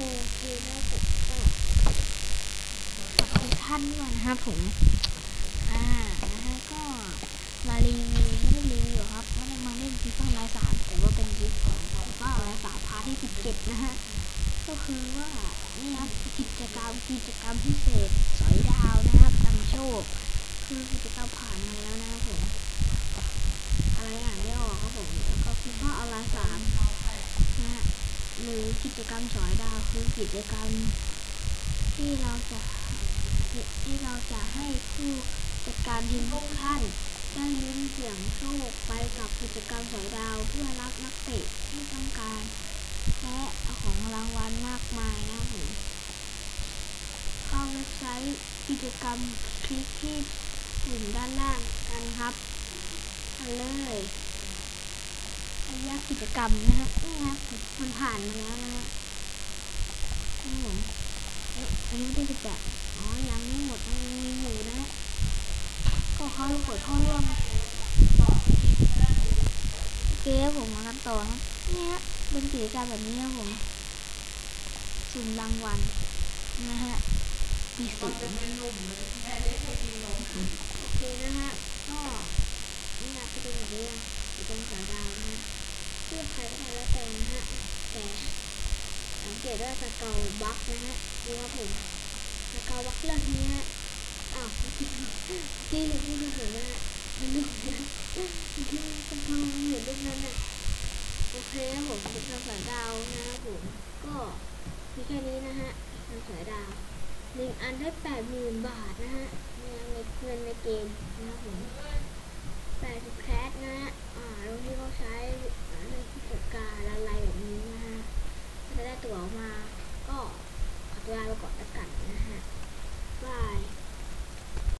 โอเคนะครับผมก็ขอบคุณท่านด้วยนะครับผม อ่า นะฮะก็มารีวิวไม่ได้รีวิวครับไม่ได้มาเล่น FIFA Online สามแต่ว่าเป็นคลิปของ FIFA Online สาม part ที่สิบเจ็ดนะฮะ ก็คือว่านี่ครับกิจกรรมกิจกรรมพิเศษสอยดาวนะครับนำโชค คือกิจกรรมผ่านมาแล้วนะครับผม อะไรอ่านไม่ออกครับผม แล้วก็ FIFA Online สามนะฮะ หรือกิจกรรมสอยดาวคือกิจกรรม ที่เราจะที่เราจะให้ผู้จัดการทีมทุกท่านได้ลุ้นเสี่ยงโชคไปกับกิจกรรมสอยดาวเพื่อรับนักเตะที่ต้องการ และของรางวัลมากมายนะครับผมเข้าเว็บไซต์กิจกรรมคลิกที่ปุ่มด้านล่างกันครับเลย กิจกรรมนะครับนี่ครับมันผ่านมาแล้วนะฮะนี่ผมอันนี้ไม่ได้สิบแปดอ๋อยังไม่หมดยังมีอยู่นะ ก็เขากดเข้าร่วมโอเคครับผมมากันต่อครับนี่ฮะเป็นกิจกรรมแบบนี้ครับผมสุ่มรางวัลนะฮะมีสุ่โอเคนะฮะก็นี่นะจะเป็นแบบนี้นะอยู่ตรงสายดาวนะฮะ เลือกใครก็ได้แล้วแต่นะฮะแต่สังเกตว่าสเกลบัคนะฮะดูครับผมสเกลบัคเรื่องนี้ฮะอ้าวที่เราพูดถึงนะฮะมันรูปนะที่สเกลมันอยู่รูปนั้นน่ะโอเคครับผมเป็นทางสายดาวนะครับผมก็มีแค่นี้นะฮะทางสายดาวหนึ่งอันได้แปดหมื่นบาทนะฮะในเงินในเกมนะครับผมแปดสิบ ก่อนอล้วกาศนะฮะบาย